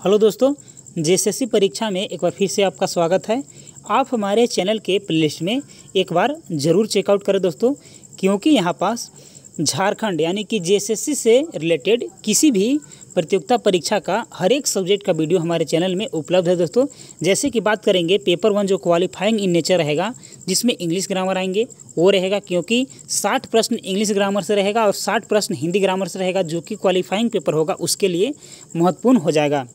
Hello दोस्तों, JSSC परीक्षा में एक बार फिर से आपका स्वागत है। आप हमारे चैनल के प्लेलिस्ट में एक बार ज़रूर चेकआउट करें दोस्तों, क्योंकि यहाँ पास झारखंड यानी कि जेएसएससी से रिलेटेड किसी भी प्रतियोगिता परीक्षा का हर एक सब्जेक्ट का वीडियो हमारे चैनल में उपलब्ध है दोस्तों। जैसे कि बात करेंगे पेपर वन जो क्वालिफाइंग इन नेचर रहेगा, जिसमें इंग्लिश ग्रामर आएँगे, वो रहेगा क्योंकि 60 प्रश्न इंग्लिश ग्रामर से रहेगा और 60 प्रश्न हिंदी ग्रामर से रहेगा, जो कि क्वालिफाइंग पेपर होगा, उसके लिए महत्वपूर्ण हो जाएगा।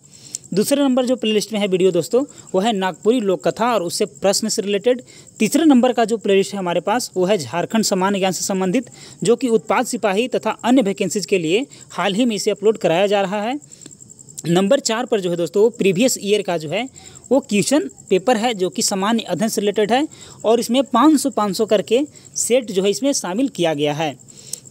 दूसरे नंबर जो प्लेलिस्ट में है वीडियो दोस्तों, वो है नागपुरी लोक कथा और उससे प्रश्न से रिलेटेड तीसरे नंबर का जो प्लेलिस्ट है हमारे पास, वो है झारखंड सामान्य ज्ञान से संबंधित, जो कि उत्पाद सिपाही तथा अन्य वैकेंसीज के लिए हाल ही में इसे अपलोड कराया जा रहा है। नंबर चार पर जो है दोस्तों, वो प्रीवियस ईयर का जो है, वो क्वेश्चन पेपर है जो कि सामान्य अध्ययन से रिलेटेड है और इसमें 500 500 करके सेट जो है इसमें शामिल किया गया है।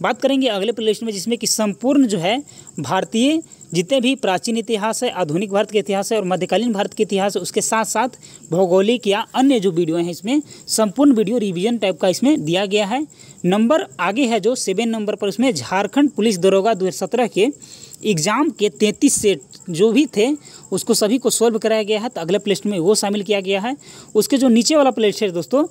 बात करेंगे अगले प्लेलिस्ट में, जिसमें कि संपूर्ण जो है, भारतीय जितने भी प्राचीन इतिहास है, आधुनिक भारत के इतिहास है और मध्यकालीन भारत के इतिहास है, उसके साथ साथ भौगोलिक या अन्य जो वीडियो हैं इसमें, संपूर्ण वीडियो रिवीजन टाइप का इसमें दिया गया है। नंबर आगे है जो सेवन नंबर पर उसमें, झारखंड पुलिस दरोगा दो हज़ार सत्रह के एग्ज़ाम के तैंतीस सेट जो भी थे, उसको सभी को सोल्व कराया गया है। तो अगले प्लेलिस्ट में वो शामिल किया गया है। उसके जो नीचे वाला प्लेलिस्ट है दोस्तों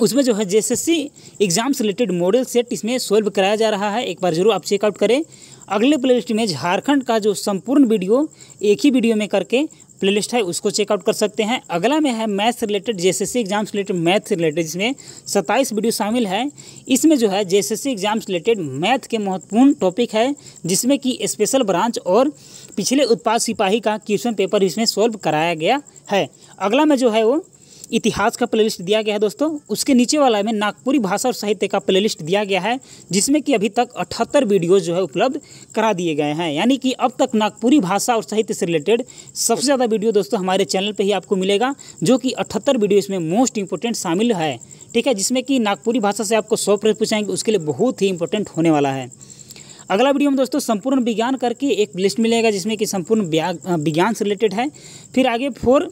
उसमें जो है जेएसएससी एग्ज़ाम से रिलेटेड मॉडल सेट इसमें सोल्व कराया जा रहा है। एक बार ज़रूर आप चेकआउट करें। अगले प्लेलिस्ट में झारखंड का जो संपूर्ण वीडियो एक ही वीडियो में करके प्लेलिस्ट है, उसको चेकआउट कर सकते हैं। अगला में है मैथ से रिलेटेड जेएसएससी एग्ज़ाम से रिलेटेड मैथ से रिलेटेड जिसमें सत्ताईस वीडियो शामिल है। इसमें जो है जेएसएससी एग्ज़ाम से रिलेटेड मैथ के महत्वपूर्ण टॉपिक है, जिसमें कि स्पेशल ब्रांच और पिछले उत्पाद सिपाही का क्वेश्चन पेपर इसमें सोल्व कराया गया है। अगला में जो है वो इतिहास का प्लेलिस्ट दिया गया है दोस्तों। उसके नीचे वाला में नागपुरी भाषा और साहित्य का प्लेलिस्ट दिया गया है, जिसमें कि अभी तक अठहत्तर वीडियोज़ जो है उपलब्ध करा दिए गए हैं। यानी कि अब तक नागपुरी भाषा और साहित्य से रिलेटेड सबसे ज़्यादा वीडियो दोस्तों हमारे चैनल पर ही आपको मिलेगा, जो कि अठहत्तर वीडियो इसमें मोस्ट इंपॉर्टेंट शामिल है। ठीक है, जिसमें कि नागपुरी भाषा से आपको सौ प्रश्न पूछाएँगे, उसके लिए बहुत ही इंपॉर्टेंट होने वाला है। अगला वीडियो में दोस्तों संपूर्ण विज्ञान करके एक लिस्ट मिलेगा, जिसमें कि संपूर्ण विज्ञान से रिलेटेड है। फिर आगे फोर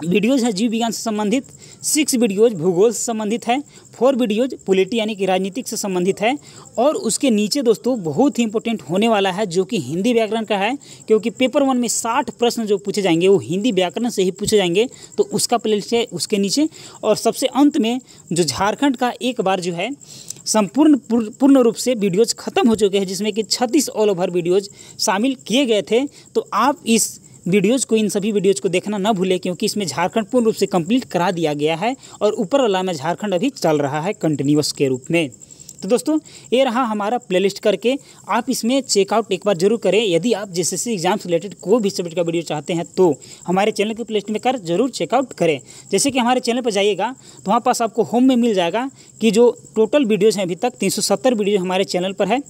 वीडियोज़ है जीव विज्ञान से संबंधित सिक्स वीडियोज़ भूगोल से संबंधित है फोर वीडियोज़ पोलिटी यानी कि राजनीतिक से संबंधित है, और उसके नीचे दोस्तों बहुत ही इंपॉर्टेंट होने वाला है जो कि हिंदी व्याकरण का है, क्योंकि पेपर वन में साठ प्रश्न जो पूछे जाएँगे, वो हिंदी व्याकरण से ही पूछे जाएँगे तो उसका प्लेलिस्ट है उसके नीचे। और सबसे अंत में जो झारखंड का एक बार जो है, संपूर्ण पूर्ण रूप से वीडियोज़ खत्म हो चुके हैं, जिसमें कि छत्तीस ऑल ओवर वीडियोज़ शामिल किए गए थे तो आप इस वीडियोज़ को, इन सभी वीडियोज़ को देखना ना भूलें, क्योंकि इसमें झारखंड पूर्ण रूप से कंप्लीट करा दिया गया है और ऊपर वाला में झारखंड अभी चल रहा है कंटिन्यूस के रूप में। तो दोस्तों, ये रहा हमारा प्लेलिस्ट करके। आप इसमें चेकआउट एक बार ज़रूर करें। यदि आप जेएसएससी एग्ज़ाम से रिलेटेड कोई भी सब्जेक्ट का वीडियो चाहते हैं तो हमारे चैनल के प्लेलिस्ट में कर ज़रूर चेकआउट करें। जैसे कि हमारे चैनल पर जाइएगा तो वहाँ पास आपको होम में मिल जाएगा कि जो टोटल वीडियोज़ हैं अभी तक, तीन वीडियो हमारे चैनल पर है।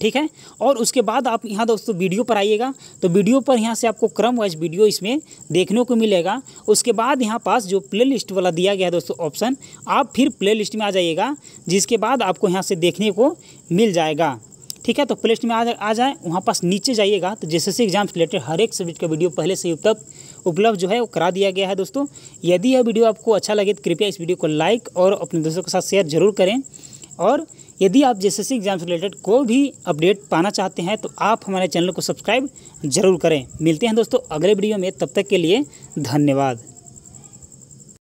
ठीक है? और उसके बाद आप यहाँ दोस्तों वीडियो पर आइएगा। तो वीडियो पर यहाँ से आपको क्रम वाइज वीडियो इसमें देखने को मिलेगा। उसके बाद यहाँ पास जो प्ले लिस्ट वाला दिया गया है दोस्तों ऑप्शन आप फिर प्ले लिस्ट में आ जाइएगा, जिसके बाद आपको यहाँ से देखने को मिल जाएगा। ठीक है? तो प्ले लिस्ट में आ जाए आ जाए, वहाँ पास नीचे जाइएगा। तो जैसे से एग्ज़ाम से रिलेटेड हर एक सब्जेक्ट का वीडियो पहले से ही उपलब्ध उपलब्ध जो है वो करा दिया गया है दोस्तों। यदि यह वीडियो आपको अच्छा लगे तो कृपया इस वीडियो को लाइक और अपने दोस्तों के साथ शेयर ज़रूर करें। और यदि आप जेएसएससी एग्ज़ाम से रिलेटेड कोई भी अपडेट पाना चाहते हैं तो आप हमारे चैनल को सब्सक्राइब ज़रूर करें। मिलते हैं दोस्तों अगले वीडियो में, तब तक के लिए धन्यवाद।